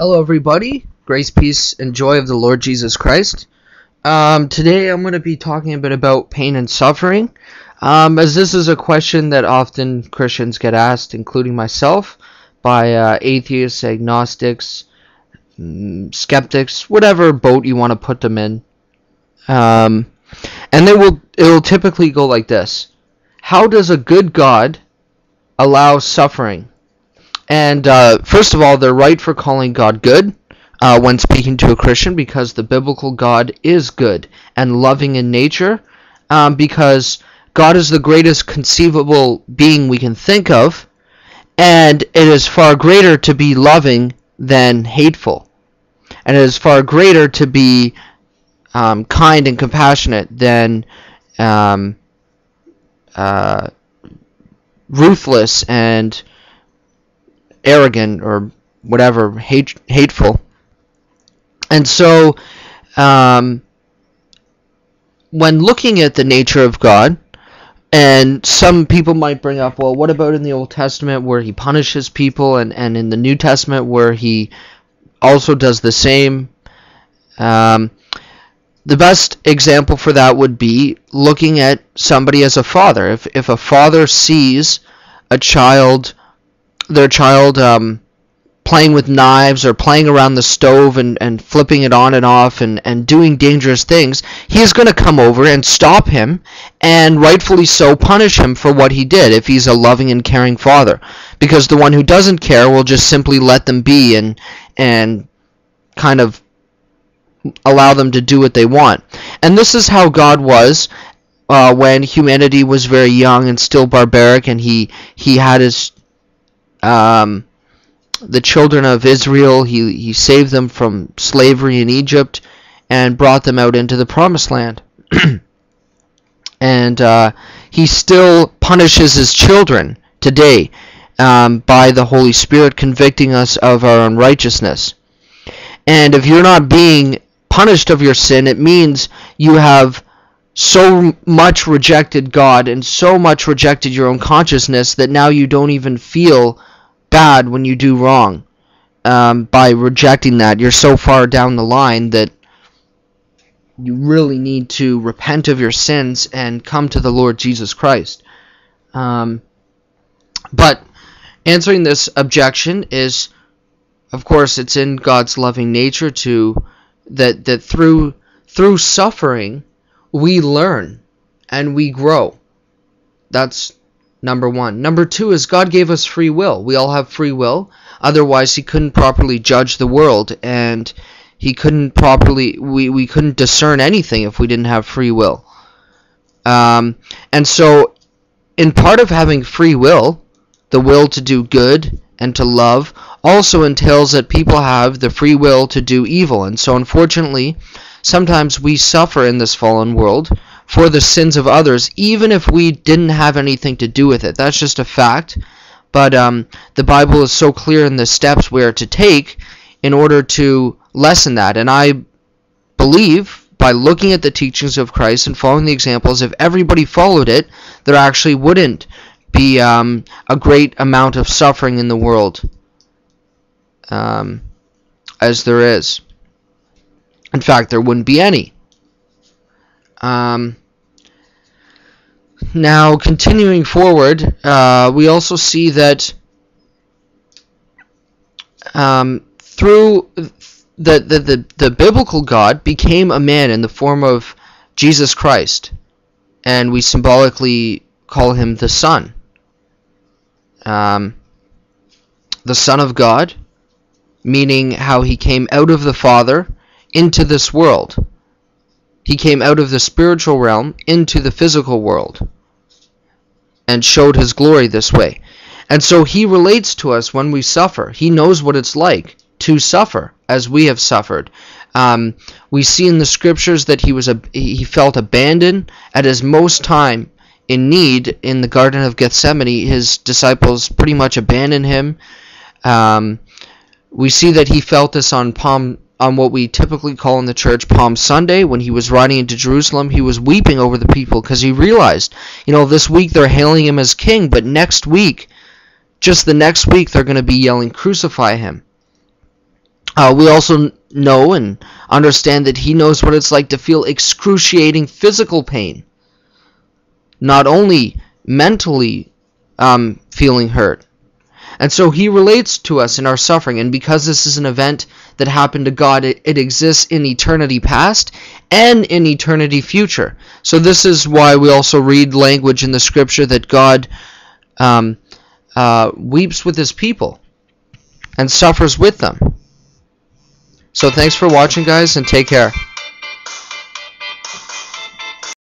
Hello, everybody. Grace, peace, and joy of the Lord Jesus Christ. Um, today, I'm going to be talking a bit about pain and suffering, um, as this is a question that often Christians get asked, including myself, by uh, atheists, agnostics, mm, skeptics, whatever boat you want to put them in. Um, and they will it will typically go like this: How does a good God allow suffering? And uh, first of all, they're right for calling God good uh, when speaking to a Christian because the biblical God is good and loving in nature um, because God is the greatest conceivable being we can think of, and it is far greater to be loving than hateful. And it is far greater to be um, kind and compassionate than um, uh, ruthless and arrogant or whatever, hate, hateful. And so, um, when looking at the nature of God, and some people might bring up, well, what about in the Old Testament where he punishes people, and, and in the New Testament where he also does the same? Um, the best example for that would be looking at somebody as a father. If, if a father sees a child their child um, playing with knives or playing around the stove and, and flipping it on and off and, and doing dangerous things, he is going to come over and stop him and rightfully so punish him for what he did if he's a loving and caring father. Because the one who doesn't care will just simply let them be and and kind of allow them to do what they want. And this is how God was uh, when humanity was very young and still barbaric, and he he had his um, the children of Israel. He, he saved them from slavery in Egypt and brought them out into the promised land. and uh, he still punishes his children today um, by the Holy Spirit convicting us of our unrighteousness. And if you're not being punished of your sin, it means you have so much rejected God and so much rejected your own consciousness that now you don't even feel bad when you do wrong. Um, by rejecting that, you're so far down the line that you really need to repent of your sins and come to the Lord Jesus Christ. Um, but answering this objection is, of course, it's in God's loving nature to that that through through suffering we learn and we grow. That's number one. Number two is God gave us free will. We all have free will. Otherwise, He couldn't properly judge the world, and He couldn't properly we we couldn't discern anything if we didn't have free will. Um, and so, in part of having free will, the will to do good and to love also entails that people have the free will to do evil. And so, unfortunately, sometimes we suffer in this fallen world for the sins of others, even if we didn't have anything to do with it. That's just a fact. But um, the Bible is so clear in the steps we are to take in order to lessen that. And I believe by looking at the teachings of Christ and following the examples, if everybody followed it, there actually wouldn't be um, a great amount of suffering in the world um, as there is. In fact, there wouldn't be any. Um, now, continuing forward, uh, we also see that um, through the, the, the, the biblical God became a man in the form of Jesus Christ, and we symbolically call him the Son. Um, the Son of God, meaning how he came out of the Father into this world. He came out of the spiritual realm into the physical world and showed his glory this way. And so he relates to us when we suffer. He knows what it's like to suffer as we have suffered. Um, we see in the scriptures that he was a, he felt abandoned at his most time in need in the Garden of Gethsemane. His disciples pretty much abandoned him. Um, we see that he felt this on Palm on what we typically call in the church Palm Sunday when he was riding into Jerusalem. He was weeping over the people because he realized, you know, this week they're hailing him as king, but next week, just the next week, they're going to be yelling, Crucify him. Uh, we also know and understand that he knows what it's like to feel excruciating physical pain. Not only mentally um, feeling hurt. And so he relates to us in our suffering. And because this is an event that happened to God, it, it exists in eternity past and in eternity future. So this is why we also read language in the scripture that God um, uh, weeps with his people and suffers with them. So thanks for watching, guys, and take care.